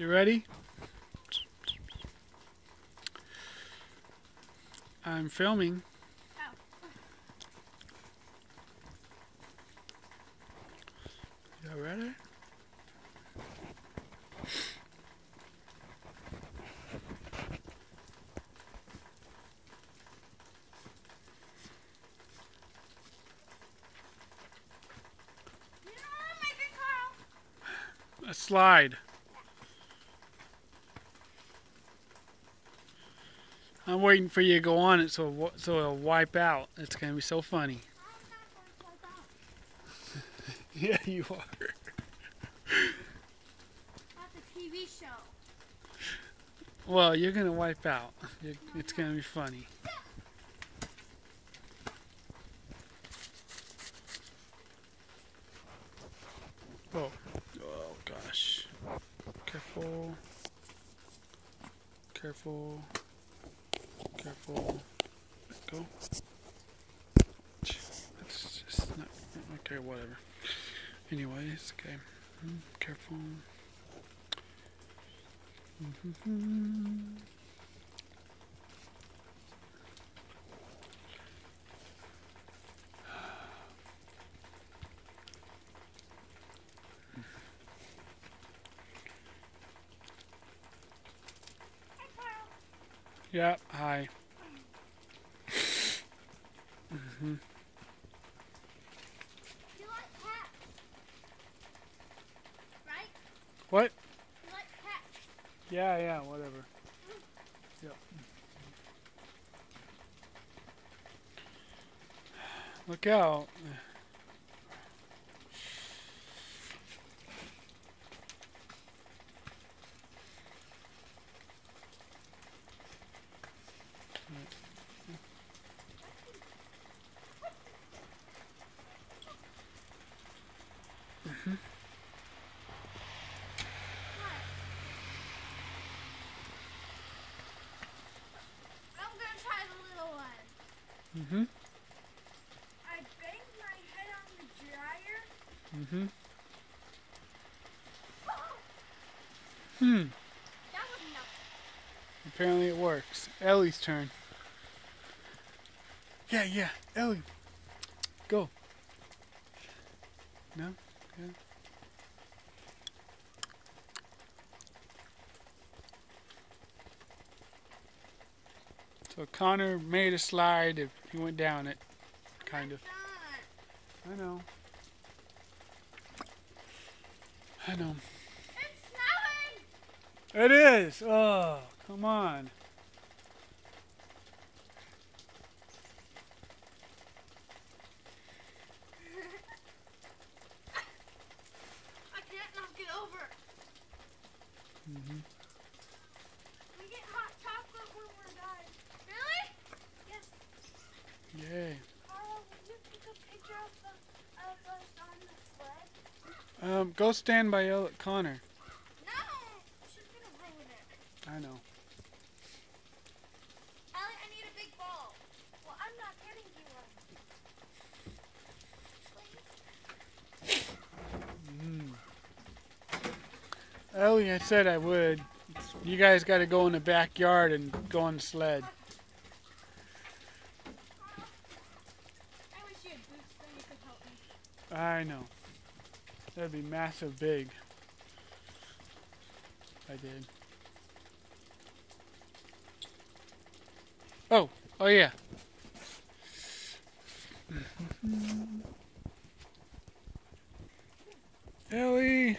You ready? I'm filming. Oh. You ready? You know what I'm making, Carl? A slide. I'm waiting for you to go on it so it wa- so it'll wipe out. It's gonna be so funny. I'm not going to Yeah, you are. That's a TV show. Well, you're gonna wipe out. You- It's gonna be funny. Oh, oh gosh! Careful. Careful. Careful. Let go. It's just not okay. Whatever. Anyways, okay. Mm, Careful. Yeah. Hi. hmm You like cats? Right? What? You like cats? Yeah, yeah, whatever. Yep. Look out. I'm gonna try the little one. Mm-hmm. I banged my head on the dryer. Mm-hmm. Hmm. That was nothing. Apparently it works. Ellie's turn. Yeah, yeah. Ellie. Go. No? Okay. So Conner made a slide if he went down it. Kind of. I know. I know. It's snowing. It is. Oh, come on. I can't knock it over. hmm Yay. Carl, will you take a picture of, of us on the sled? Um, go stand by El- Conner. No! She's gonna ruin it. I know. Ellie, I need a big ball. Well, I'm not getting you one. Mm. Ellie, I said I would. You guys got to go in the backyard and go on the sled. I know. That'd be massive big. I did. Oh, oh yeah. Ellie.